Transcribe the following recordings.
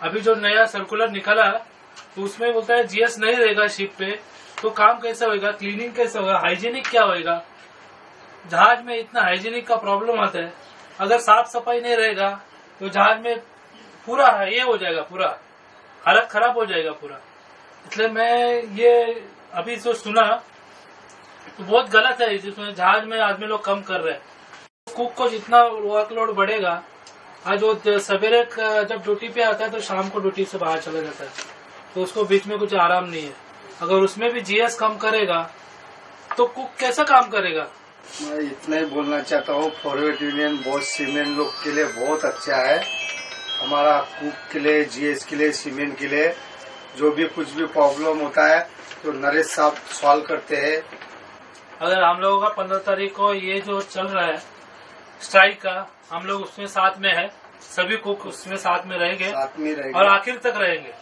अभी जो नया सर्कुलर निकला तो उसमें बोलता है, जीएस नहीं रहेगा शिप पे तो काम कैसे होगा क्लीनिंग कैसे होगा? हाइजीनिक क्या होगा जहाज़ में इतना हाइजीनिक का प्रॉब्लम आता है। अगर साफ़ सफ़ाई नहीं रहेगा तो जहाज़ में पूरा ये हो जाएगा, पूरा हालत खराब हो जाएगा पूरा। इसलिए मैं ये अभी जो सुना तो बहुत गलत है, जिसमें जहाज़ में आदमी लोग कम कर रहे हैं। कुक को जितना वर्कलोड बढ़ेगा आज वो सवेरे जब ड्यूटी पे आता है तो शाम को ड्यूटी से बाहर चला जाता है। तो उसको बीच में कुछ आराम नहीं है। अगर उसमें भी जीएस कम करेगा तो कुक कैसा काम करेगा? मैं इतना ही बोलना चाहता हूँ फॉरवर्ड यूनियन बहुत सीमेंट लोग के लिए बहुत अच्छा है। हमारा कुक के लिए जीएस के लिए सीमेंट के लिए जो भी कुछ भी प्रॉब्लम होता है तो नरेश साहब सॉल्व करते हैं। अगर हम लोगों का पंद्रह तारीख को ये जो चल रहा है स्ट्राइक का हम लोग उसमें साथ में है। सभी कुक उसमें साथ में रहेंगे साथ में रहेंगे। और आखिर तक रहेंगे।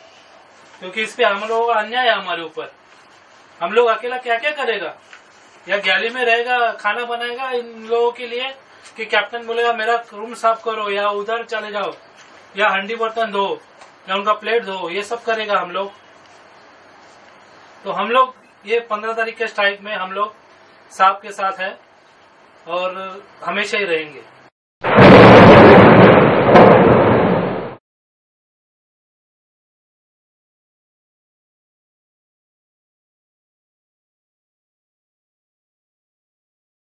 क्योंकि इस पे हम लोगों का अन्याय है हमारे ऊपर। हम लोग अकेला क्या क्या करेगा? या गैली में रहेगा खाना बनाएगा इन लोगों के लिए कि कैप्टन बोलेगा मेरा रूम साफ़ करो या उधर चले जाओ या हंडी बर्तन धो या उनका प्लेट धो ये सब करेगा हम लोग। तो हम लोग ये पंद्रह तारीख के स्ट्राइक में हम लोग साहब के साथ है। और हमेशा ही रहेंगे।